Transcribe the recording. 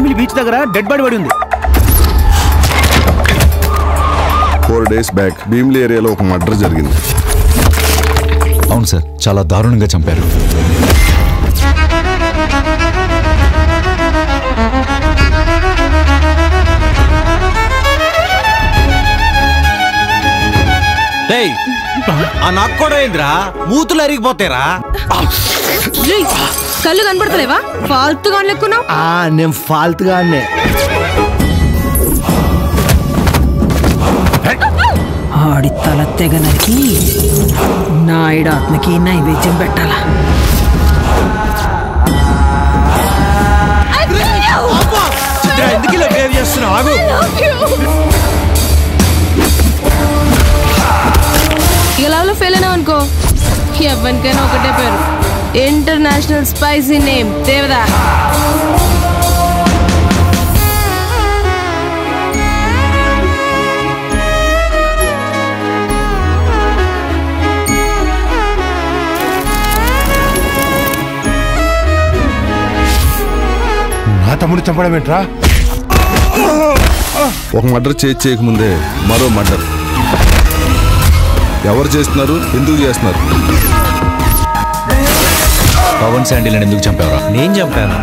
Beach దగ్గర dead body పడి ఉంది. ఫోర్ డేస్ బ్యాక్ భీమ్లీ ఏరియాలో ఒక మర్డర్ జరిగింది. అవును సార్ చాలా దారుణంగా చంపారు. డేయ్ ఆ నాకు కూడా ఏంద్రా? మూతులు అరిగిపోతారా కళ్ళు కనబడతలేవా ఫాల్తుగా లెక్కున్నావు ఆ నేను ఫాల్త్ గానే ఆడి తల తెగ నరికి నాయుడు ఆత్మకి నైవేద్యం పెట్టాలా? ఎందుకు ఇలా బిహేవ్ చేస్తున్నావు? ఆగు. ఇలా ఫెయిల్ అయినావు అనుకో ఎవరికైనా ఒకటే పేరు. ఇంటర్నేషనల్ స్పైసీ నేమ్ దేవదా. నా తమ్ముడు చంపడం ఏంట్రా? ఒక మర్డర్ చేసి చేయకముందే మరో మర్డర్. ఎవరు చేస్తున్నారు? ఎందుకు చేస్తున్నారు? పవన్ శాండీలను ఎందుకు చంపావరా? నేను చంపాను.